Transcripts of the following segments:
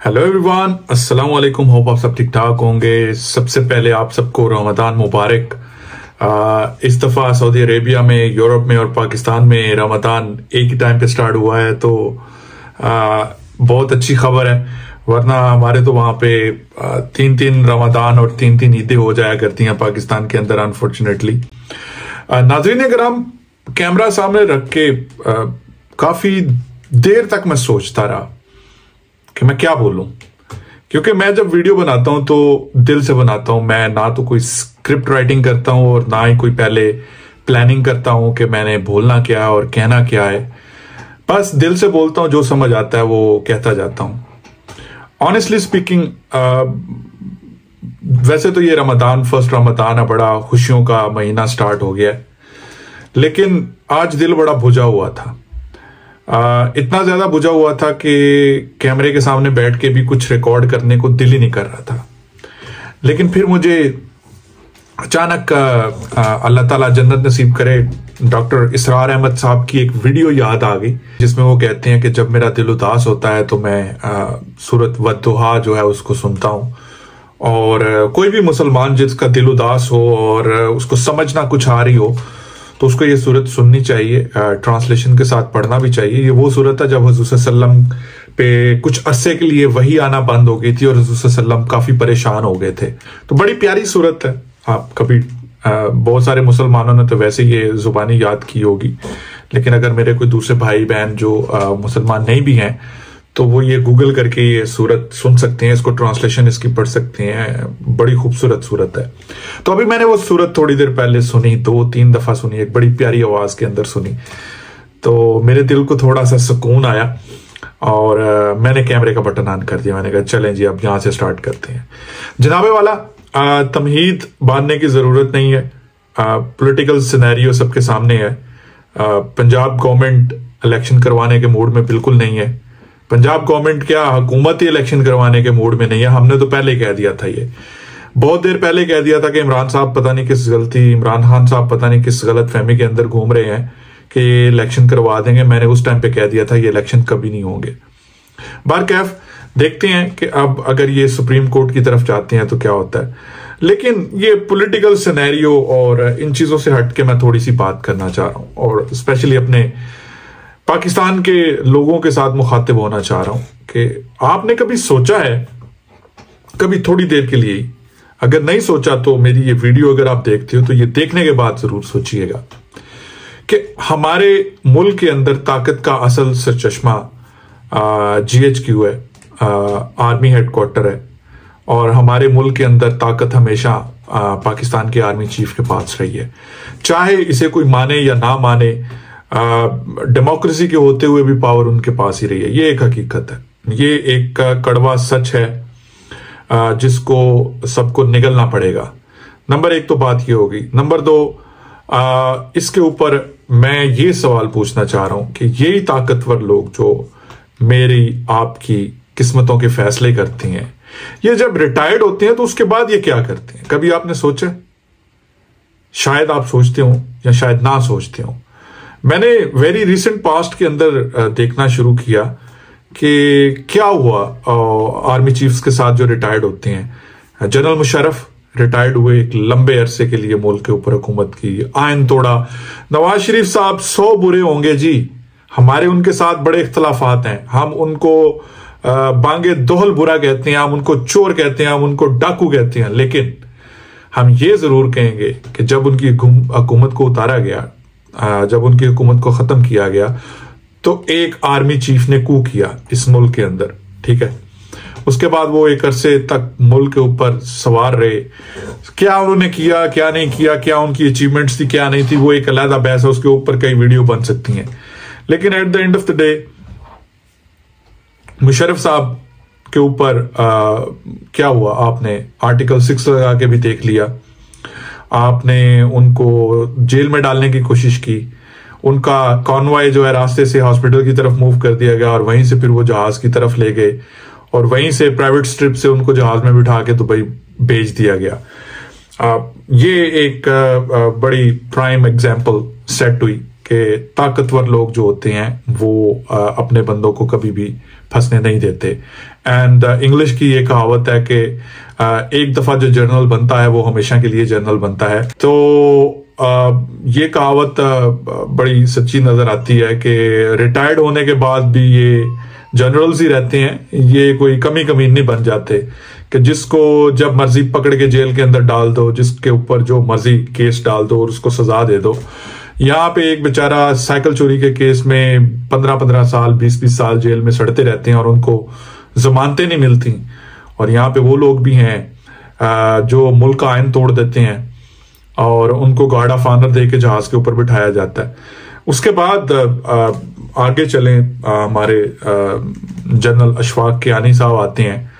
Hello everyone अस्सलाम वालेकुम hope आप सब ठीक ठाक होंगे। सबसे पहले आप सबको रमदान मुबारक। इस दफ़ा सऊदी अरेबिया में यूरोप में और पाकिस्तान में रमदान एक ही टाइम पे स्टार्ट हुआ है तो आ, बहुत अच्छी खबर है। वरना हमारे तो वहाँ पे तीन तीन रमदान और तीन तीन ईदें हो जाया करती हैं पाकिस्तान के अंदर अनफॉर्चुनेटली नाजरीन अगर हम कैमरा सामने रख के काफ़ी देर तक मैं सोचता रहा। कि मैं क्या बोलूँ? क्योंकि मैं जब वीडियो बनाता हूँ तो दिल से बनाता हूँ। मैं ना तो कोई स्क्रिप्ट राइटिंग करता हूँ और ना ही कोई पहले प्लानिंग करता हूँ कि मैंने बोलना क्या है और कहना क्या है। बस दिल से बोलता हूँ, जो समझ आता है वो कहता जाता हूँ। ऑनेस्टली स्पीकिंग वैसे तो ये रमदान फ़र्स्ट रमदान है, बड़ा खुशियों का महीना स्टार्ट हो गया है। लेकिन आज दिल बड़ा भुजा हुआ था। आ, इतना ज़्यादा बुझा हुआ था कि कैमरे के सामने बैठ के भी कुछ रिकॉर्ड करने को दिल ही नहीं कर रहा था। लेकिन फिर मुझे अचानक अल्लाह ताला जन्नत नसीब करे डॉक्टर इसरार अहमद साहब की एक वीडियो याद आ गई जिसमें वो कहते हैं कि जब मेरा दिल उदास होता है तो मैं सूरत वदुहा जो है उसको सुनता हूँ। और कोई भी मुसलमान जिसका दिल उदास हो और उसको समझना कुछ आ रही हो तो उसको ये सूरत सुननी चाहिए ट्रांसलेशन के साथ पढ़ना भी चाहिए। ये वो सूरत है जब हजूसल्लम पे कुछ अरसे के लिए वही आना बंद हो गई थी और हजूसल्लम काफ़ी परेशान हो गए थे। तो बड़ी प्यारी सूरत है। आप कभी बहुत सारे मुसलमानों ने तो वैसे ये जुबानी याद की होगी। लेकिन अगर मेरे कोई दूसरे भाई बहन जो मुसलमान नहीं भी हैं तो वो ये गूगल करके ये सूरत सुन सकते हैं इसको ट्रांसलेशन इसकी पढ़ सकते हैं। बड़ी खूबसूरत सूरत है। तो अभी मैंने वो सूरत थोड़ी देर पहले सुनी दो तीन दफ़ा सुनी एक बड़ी प्यारी आवाज़ के अंदर सुनी। तो मेरे दिल को थोड़ा सा सुकून आया और आ, मैंने कैमरे का बटन ऑन कर दिया। मैंने कहा चलें जी अब यहाँ से स्टार्ट करते हैं। जनाबे वाला तमहीद बांधने की ज़रूरत नहीं है। पॉलिटिकल सिनेरियो सबके सामने है। पंजाब गवर्नमेंट इलेक्शन करवाने के मूड में बिल्कुल नहीं है। पंजाब गवर्नमेंट क्या हुकूमत ही इलेक्शन करवाने के मूड में नहीं है? हमने तो पहले कह दिया था ये। बहुत देर पहले कह दिया था कि इमरान साहब पता नहीं किस गलती, इमरान खान साहब पता नहीं किस गलत फहमी के अंदर घूम रहे हैं कि ये इलेक्शन करवा देंगे। मैंने उस टाइम पे कह दिया था ये इलेक्शन कभी नहीं होंगे। बार कैफ देखते हैं कि अब अगर ये सुप्रीम कोर्ट की तरफ़ जाते हैं तो क्या होता है। लेकिन ये पॉलिटिकल सिनेरियो और इन चीज़ों से हट के मैं थोड़ी सी बात करना चाह रहा हूँ और स्पेशली अपने पाकिस्तान के लोगों के साथ मुखातिब होना चाह रहा हूँ कि आपने कभी सोचा है कभी थोड़ी देर के लिए अगर नहीं सोचा तो मेरी ये वीडियो अगर आप देखते हो तो ये देखने के बाद ज़रूर सोचिएगा कि हमारे मुल्क के अंदर ताकत का असल सर चश्मा जी एच क्यू है आ, आर्मी हेडक्वार्टर है और हमारे मुल्क के अंदर ताकत हमेशा आ, पाकिस्तान के आर्मी चीफ के पास रही है। चाहे इसे कोई माने या ना माने डेमोक्रेसी के होते हुए भी पावर उनके पास ही रही है। ये एक हकीकत है। ये एक कड़वा सच है आ, जिसको सबको निगलना पड़ेगा। नंबर एक तो बात ये होगी। नंबर दो आ, इसके ऊपर मैं ये सवाल पूछना चाह रहा हूँ कि यही ताकतवर लोग जो मेरी आपकी किस्मतों के फैसले करती हैं ये जब रिटायर्ड होते हैं तो उसके बाद ये क्या करते हैं? कभी आपने सोचा? शायद आप सोचते हो या शायद ना सोचते हो। मैंने वेरी रिसेंट पास्ट के अंदर देखना शुरू किया कि क्या हुआ आर्मी चीफ्स के साथ जो रिटायर्ड होते हैं। जनरल मुशरफ रिटायर्ड हुए एक लंबे अरसे के लिए मुल्क के ऊपर हुकूमत की। आयन तोड़ा। नवाज़ शरीफ साहब सौ बुरे होंगे जी। हमारे उनके साथ बड़े इख्तलाफात हैं। हम उनको बांगे दोहल बुरा कहते हैं, हम उनको चोर कहते हैं, हम उनको डाकू कहते हैं। लेकिन हम ये ज़रूर कहेंगे कि जब उनकी हुकूमत को उतारा गया जब उनकी हुकूमत को ख़त्म किया गया तो एक आर्मी चीफ ने कू किया इस मुल्क के अंदर, ठीक है? उसके बाद वो एक अरसे तक मुल्क के ऊपर सवार रहे। क्या उन्होंने किया, क्या नहीं किया, क्या उनकी अचीवमेंट्स थी, क्या नहीं थी, वो एक अलहदा बहस है, उसके ऊपर कई वीडियो बन सकती हैं। लेकिन at the end of the day Musharraf साहब के ऊपर क्या हुआ? आपने आर्टिकल सिक्स लगा के भी देख लिया। आपने उनको जेल में डालने की कोशिश की उनका कॉन्वाय जो है रास्ते से हॉस्पिटल की तरफ़ मूव कर दिया गया और वहीं से फिर वो जहाज़ की तरफ़ ले गए और वहीं से प्राइवेट स्ट्रिप से उनको जहाज़ में बिठा के दुबई भेज दिया गया। आ, ये एक आ, बड़ी प्राइम एग्ज़ाम्पल सेट हुई। कि ताकतवर लोग जो होते हैं, वो अपने बंदों को कभी भी फंसने नहीं देते। एंड इंग्लिश की ये कहावत है कि एक दफ़ा जो जर्नल बनता है, वो हमेशा के लिए जर्नल बनता है। तो ये कहावत बड़ी सच्ची नज़र आती है कि रिटायर्ड होने के बाद भी ये जनरल्स ही रहते हैं। ये कोई कमी कमी नहीं बन जाते कि जिसको जब मर्ज़ी पकड़ के जेल के अंदर डाल दो, जिसके ऊपर जो मर्ज़ी केस डाल दो और उसको सजा दे दो। यहाँ पे एक बेचारा साइकिल चोरी के केस में पंद्रह पंद्रह साल बीस बीस साल जेल में सड़ते रहते हैं और उनको जमानतें नहीं मिलती। और यहाँ पे वो लोग भी हैं जो मुल्क का आयन तोड़ देते हैं और उनको गार्ड ऑफ़ ऑनर दे के जहाज़ के ऊपर बिठाया जाता है। उसके बाद आगे चले हमारे जनरल अशफाक के कियानी साहब आते हैं।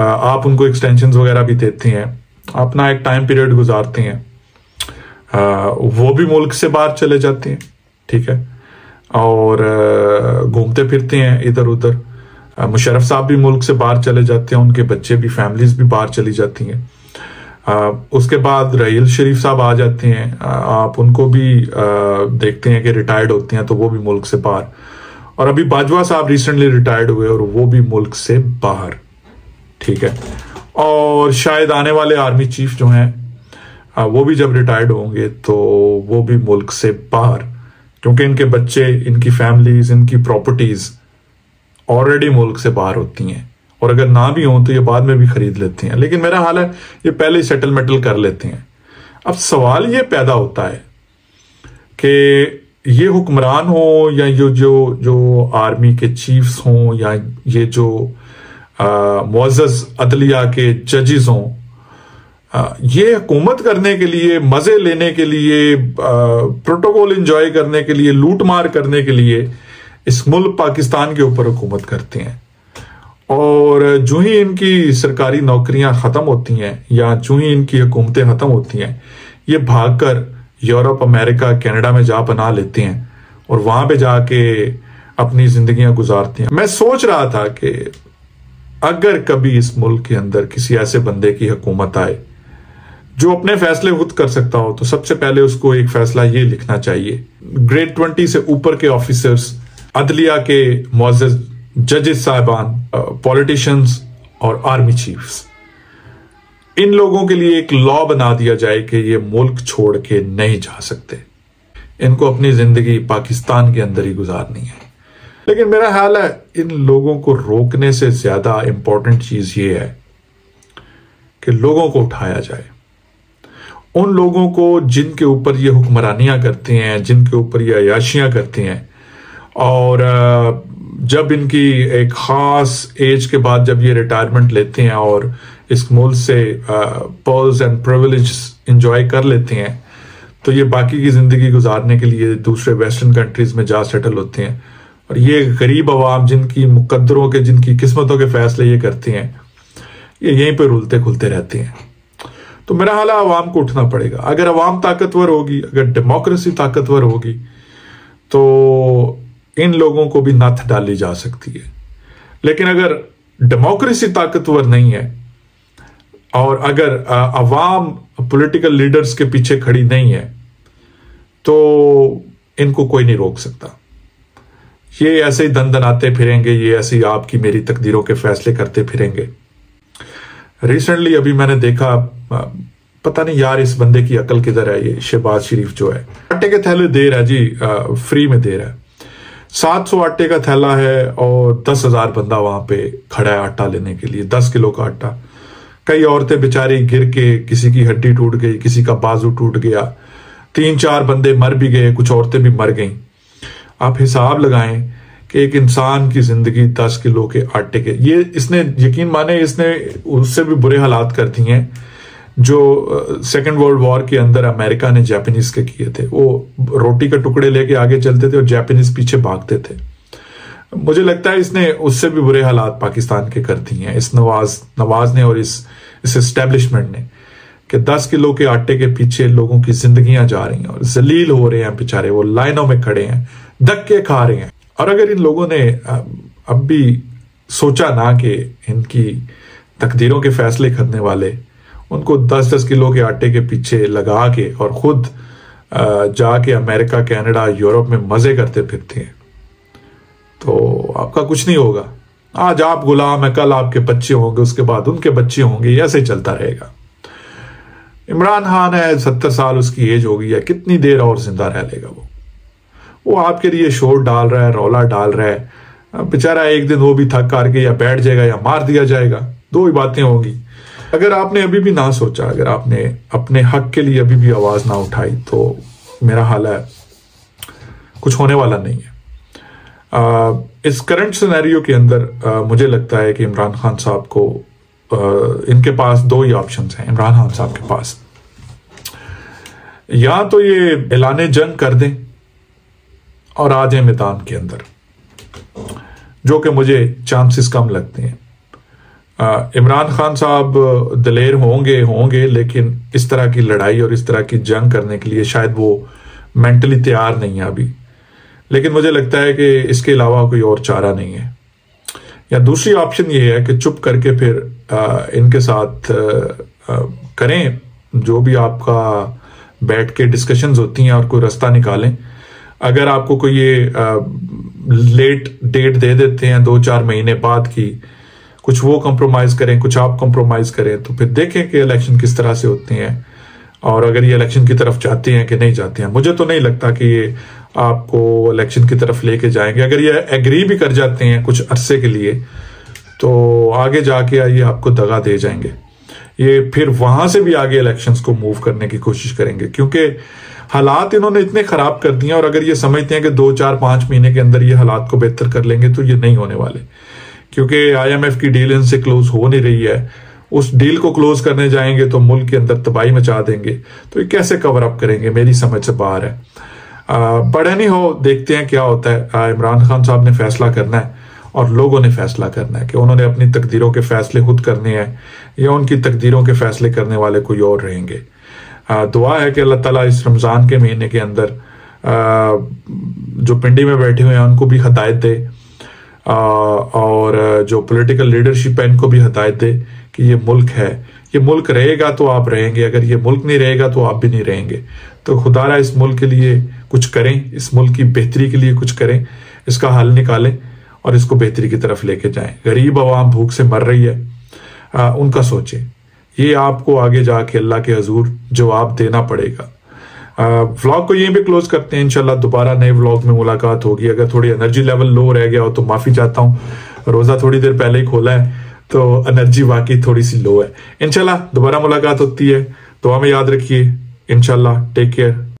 आप उनको एक्सटेंशन वगैरह भी देते हैं। अपना एक टाइम पीरियड गुजारते हैं। वो भी मुल्क से बाहर चले जाते हैं, ठीक है? और घूमते फिरते हैं इधर उधर। मुशरफ साहब भी मुल्क से बाहर चले जाते हैं, उनके बच्चे भी फैमिलीज़ भी बाहर चली जाती हैं। उसके बाद रहील शरीफ साहब आ जाते हैं। आप उनको भी देखते हैं कि रिटायर्ड होते हैं तो वो भी मुल्क से बाहर। और अभी बाजवा साहब रिसेंटली रिटायर्ड हुए और वो भी मुल्क से बाहर, ठीक है? और शायद आने वाले आर्मी चीफ जो हैं वो भी जब रिटायर्ड होंगे तो वो भी मुल्क से बाहर, क्योंकि इनके बच्चे, इनकी फैमिलीज़, इनकी प्रॉपर्टीज़ ऑलरेडी मुल्क से बाहर होती हैं। और अगर ना भी हों तो ये बाद में भी खरीद लेते हैं। लेकिन मेरा हाल है, ये पहले ही सेटल मेटल कर लेते हैं। अब सवाल ये पैदा होता है कि ये हुक्मरान हो या ये जो जो आर्मी के चीफ्स हों या ये जो मुआज़ अदलिया के जजेस हों ये हुकूमत करने के लिए, मज़े लेने के लिए प्रोटोकॉल इंजॉय करने के लिए लूट मार करने के लिए इस मुल्क पाकिस्तान के ऊपर हुकूमत करते हैं। और जो ही इनकी सरकारी नौकरियाँ खत्म होती हैं, या जो ही इनकी हुकूमतें खत्म होती हैं, ये भागकर यूरोप, अमेरिका, कनाडा में जा बना लेते हैं और वहाँ पे जाके अपनी जिंदगियाँ गुजारते हैं। मैं सोच रहा था कि अगर कभी इस मुल्क के अंदर किसी ऐसे बंदे की हुकूमत आए जो अपने फैसले खुद कर सकता हो तो सबसे पहले उसको एक फैसला ये लिखना चाहिए। ग्रेड ट्वेंटी से ऊपर के ऑफिसर्स अदलिया के मुआज जजेस साहबान पॉलिटिशियंस और आर्मी चीफ्स इन लोगों के लिए एक लॉ बना दिया जाए कि ये मुल्क छोड़ के नहीं जा सकते। इनको अपनी ज़िंदगी पाकिस्तान के अंदर ही गुजारनी है। लेकिन मेरा ख्याल है, इन लोगों को रोकने से ज़्यादा इंपॉर्टेंट चीज़ ये है कि लोगों को उठाया जाए। उन लोगों को जिनके ऊपर ये हुक्मरानियाँ करते हैं, जिनके ऊपर ये अयाशियाँ करते हैं। और जब इनकी एक खास एज के बाद जब ये रिटायरमेंट लेते हैं और इस मुल्क से पर्ल्स एंड प्रिविलेज इंजॉय कर लेते हैं तो ये बाकी की ज़िंदगी गुजारने के लिए दूसरे वेस्टर्न कंट्रीज़ में जा सेटल होते हैं। और ये गरीब आवाम जिनकी मुकदरों के, जिनकी किस्मतों के फैसले ये करते हैं, ये यहीं पर रुलते खुलते रहते हैं। तो मेरा हाल आवाम को उठना पड़ेगा। अगर अवाम ताकतवर होगी, अगर डेमोक्रेसी ताकतवर होगी तो इन लोगों को भी नथ डाली जा सकती है। लेकिन अगर डेमोक्रेसी ताकतवर नहीं है, और अगर अवाम पॉलिटिकल लीडर्स के पीछे खड़ी नहीं है तो इनको कोई नहीं रोक सकता। ये ऐसे ही दन दनाते फिरेंगे, ये ऐसे ही आपकी मेरी तकदीरों के फैसले करते फिरेंगे। रिसेंटली अभी मैंने देखा पता नहीं यार इस बंदे की अकल किधर है, ये शहबाज शरीफ जो है। आटे के थैले दे रहा है जी फ्री में दे रहा है। सात सौ आटे का थैला है और दस हज़ार बंदा वहाँ पे खड़ा है आटा लेने के लिए, दस किलो का आटा। कई औरतें बेचारी गिर के, किसी की हड्डी टूट गई, किसी का बाजू टूट गया। तीन चार बंदे मर भी गए, कुछ औरतें भी मर गईं। आप हिसाब लगाएँ कि एक इंसान की ज़िंदगी दस किलो के आटे के, ये इसने यकीन माने इसने उससे भी बुरे हालात कर दिए हैं, जो सेकेंड वर्ल्ड वॉर के अंदर अमेरिका ने जापानीज के किए थे। वो रोटी के टुकड़े लेके आगे चलते थे और जापानीज पीछे भागते थे। मुझे लगता है इसने उससे भी बुरे हालात पाकिस्तान के कर दिए हैं। इस नवाज़ नवाज़ ने और इस इस एस्टेब्लिशमेंट ने कि 10 किलो के आटे के पीछे लोगों की जिंदगियाँ जा रही हैं और जलील हो रहे हैं बेचारे। वो लाइनों में खड़े हैं, धक्के खा रहे हैं। और अगर इन लोगों ने अब भी सोचा ना कि इनकी तकदीरों के फैसले करने वाले, उनको दस दस किलो के आटे के पीछे लगा के और खुद जाके अमेरिका, कनाडा, यूरोप में मज़े करते फिरते हैं तो आपका कुछ नहीं होगा। आज आप गुलाम है, कल आपके बच्चे होंगे, उसके बाद उनके बच्चे होंगे ऐसे चलता रहेगा। इमरान खान है, सत्तर साल उसकी एज हो गई है, कितनी देर और ज़िंदा रह लेगा वो? वो आपके लिए शोर डाल रहा है रौला डाल रहा है। बेचारा एक दिन वो भी थक करके या बैठ जाएगा या मार दिया जाएगा दो ही बातें होंगी। अगर आपने अभी भी ना सोचा अगर आपने अपने हक के लिए अभी भी आवाज़ ना उठाई तो मेरा हाल है कुछ होने वाला नहीं है। आ, इस करंट सिनेरियो के अंदर आ, मुझे लगता है कि इमरान खान साहब को आ, इनके पास दो ही ऑप्शन हैं इमरान खान साहब के पास। या तो ये ऐलान जंग कर दें और आ जाए मैदान के अंदर जो कि मुझे चांसेस कम लगते हैं। इमरान खान साहब दलेर होंगे होंगे लेकिन इस तरह की लड़ाई और इस तरह की जंग करने के लिए शायद वो मेंटली तैयार नहीं है अभी। लेकिन मुझे लगता है कि इसके अलावा कोई और चारा नहीं है। या दूसरी ऑप्शन ये है कि चुप करके फिर आ, इनके साथ आ, करें जो भी आपका बैठ के डिस्कशंस होती हैं और कोई रास्ता निकालें। अगर आपको कोई ये आ, लेट डेट दे देते हैं दो चार महीने बाद की कुछ वो कॉम्प्रोमाइज करें कुछ आप कॉम्प्रोमाइज करें तो फिर देखें कि इलेक्शन किस तरह से होते हैं। और अगर ये इलेक्शन की तरफ़ जाते हैं कि नहीं जाते हैं मुझे तो नहीं लगता कि ये आपको इलेक्शन की तरफ़ लेके जाएँगे। अगर ये एग्री भी कर जाते हैं कुछ अरसे के लिए तो आगे जाके ये आपको दगा दे जाएँगे। ये फिर वहाँ से भी आगे इलेक्शंस को मूव करने की कोशिश करेंगे क्योंकि हालात इन्होंने इतने खराब कर दिए और अगर ये समझते हैं कि दो, चार, पाँच महीने के अंदर ये हालात को बेहतर कर लेंगे तो ये नहीं होने वाले। क्योंकि आईएमएफ की डील इनसे क्लोज हो नहीं रही है। उस डील को क्लोज करने जाएँगे तो मुल्क के अंदर तबाही मचा देंगे। तो ये कैसे कवर अप करेंगे? मेरी समझ से बाहर है। बड़े नहीं हो, देखते हैं क्या होता है। इमरान खान साहब ने फैसला करना है और लोगों ने फैसला करना है कि उन्होंने अपनी तकदीरों के फैसले खुद करने हैं या उनकी तकदीरों के फैसले करने वाले कोई और रहेंगे। दुआ है कि अल्लाह ताला इस रमज़ान के महीने के अंदर जो पिंडी में बैठे हुए हैं उनको भी हदायत दे और जो पॉलिटिकल लीडरशिप है इनको भी हदायत दे कि ये मुल्क है। ये मुल्क रहेगा तो आप रहेंगे अगर ये मुल्क नहीं रहेगा तो आप भी नहीं रहेंगे। तो खुदारा इस मुल्क के लिए कुछ करें इस मुल्क की बेहतरी के लिए कुछ करें इसका हल निकालें और इसको बेहतरी की तरफ़ लेके जाएँ। गरीब आवाम भूख से मर रही है आ, उनका सोचें। ये आपको आगे जाके अल्लाह के हजूर जवाब देना पड़ेगा। व्लॉग को यहीं पे क्लोज करते हैं इनशाला दोबारा नए व्लॉग में मुलाकात होगी। अगर थोड़ी एनर्जी लेवल लो रह गया हो तो माफ़ी चाहता हूँ। रोजा थोड़ी देर पहले ही खोला है तो एनर्जी वाकई थोड़ी सी लो है। इनशाला दोबारा मुलाकात होती है तो हमें याद रखिए। इनशाला टेक केयर